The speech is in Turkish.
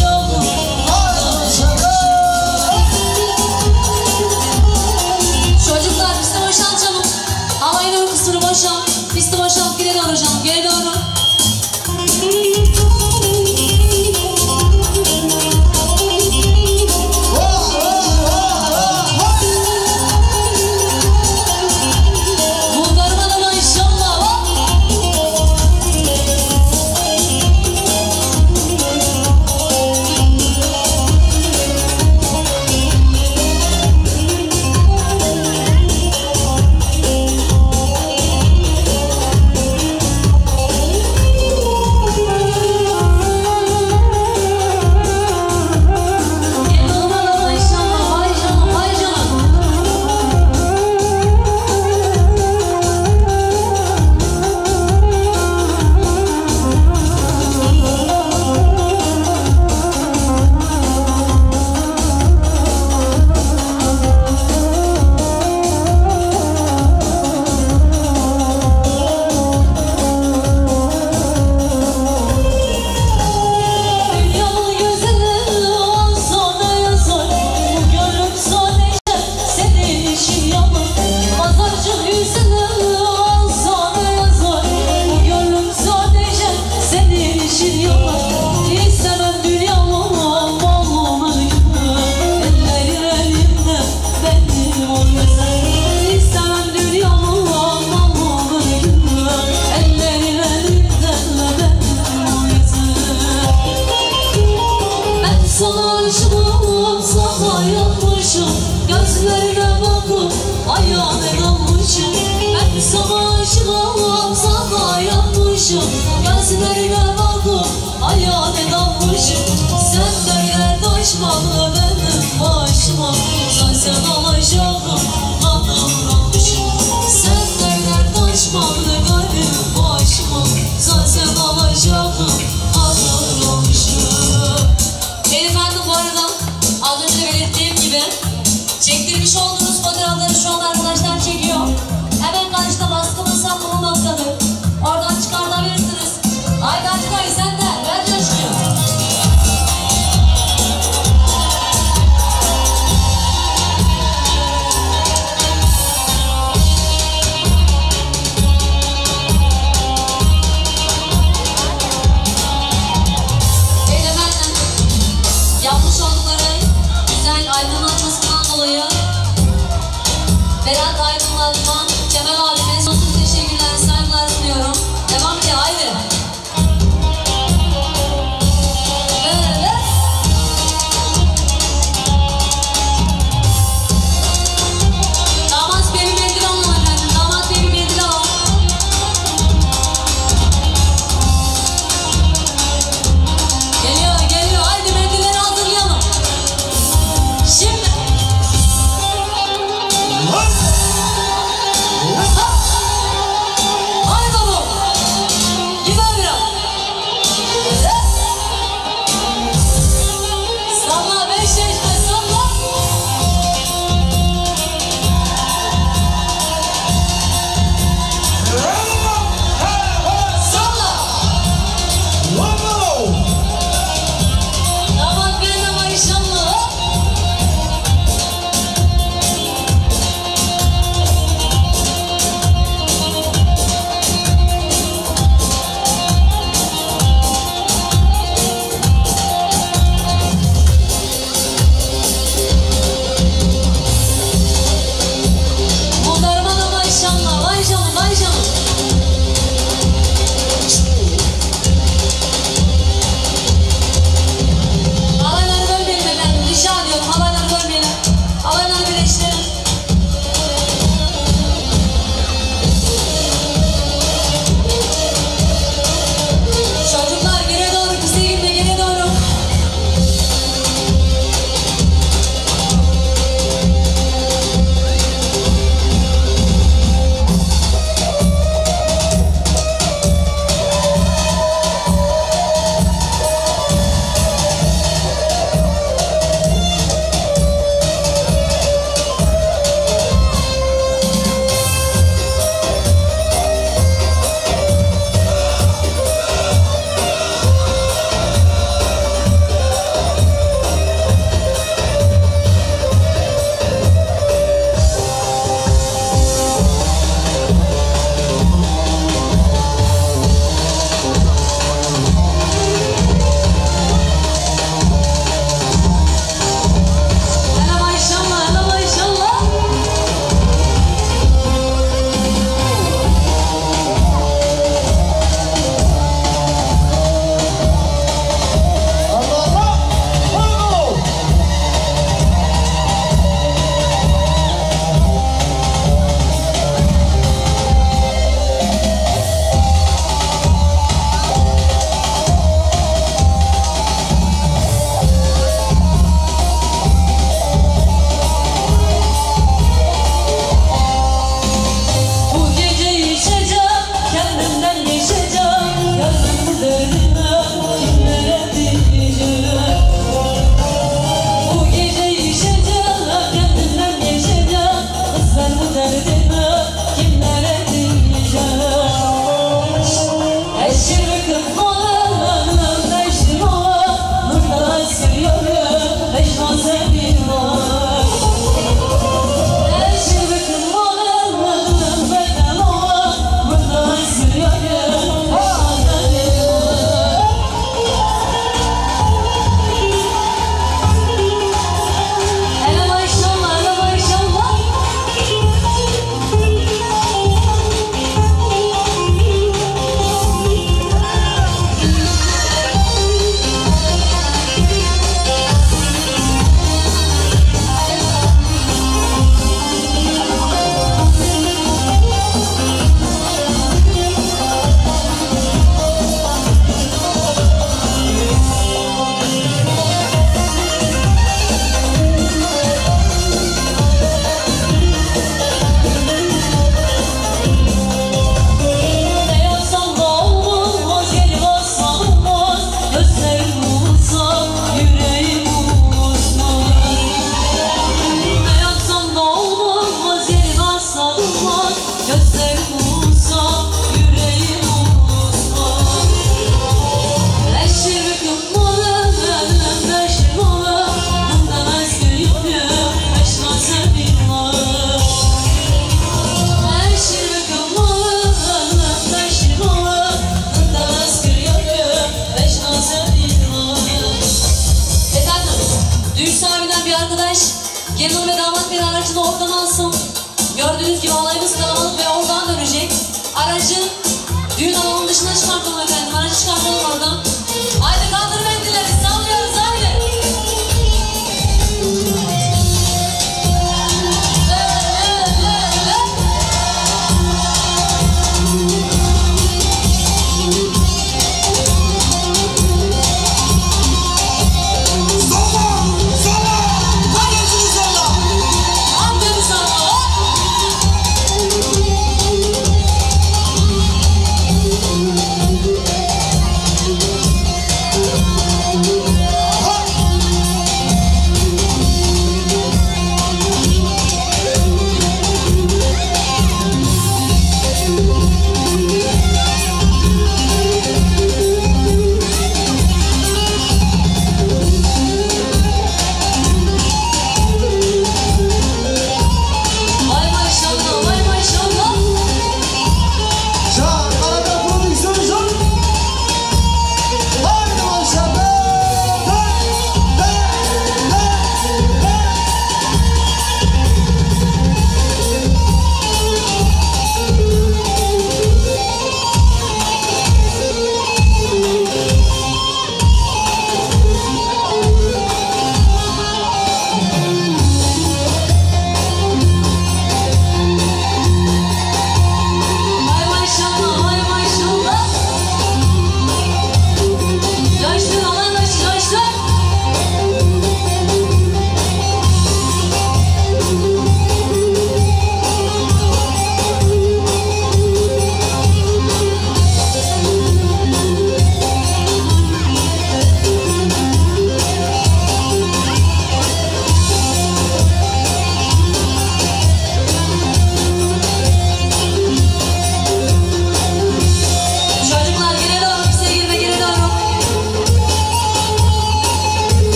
yo taşmalı benim başıma Sensen alacağım,